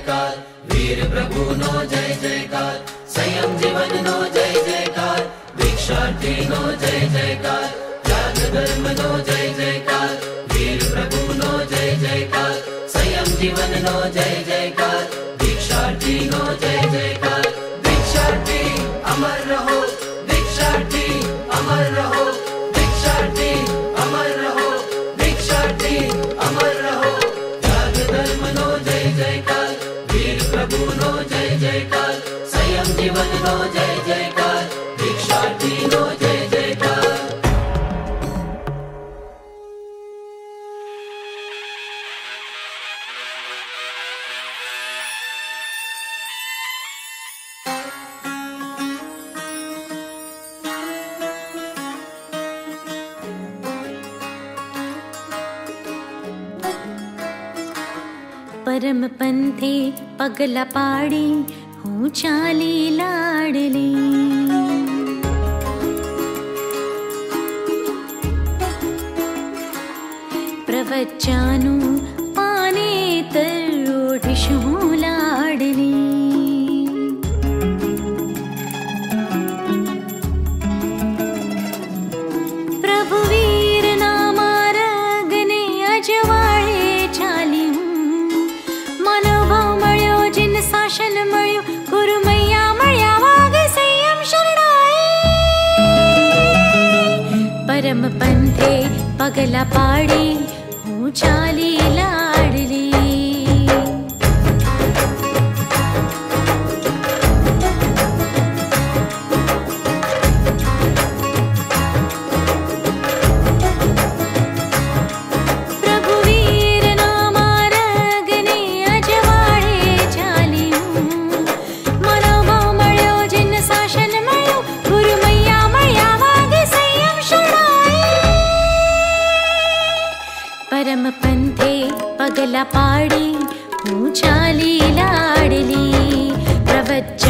वीर प्रभु नो जय जयकार। संयम जीवन नो जय जयकार। भिक्षार्थी नो जय जयकार। त्याग धर्म नो जय जयकार। वीर प्रभु नो जय जयकार। संयम जीवन नो जय जयकार। भिक्षार्थी नो जय जयकार। भिक्षार्थी, अमर रहो। भिक्षार्थी, अमर रहो। प्रभु नो जय जयकार। संयम जीवन नो जय जयकार। पगलपाडि हाली लाडली प्रवचन परम पंथे पगला पाड़े पाडि हालिला पाडी चाली लाडली प्रवचन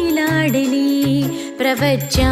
प्रवचानुटिशुलाडलि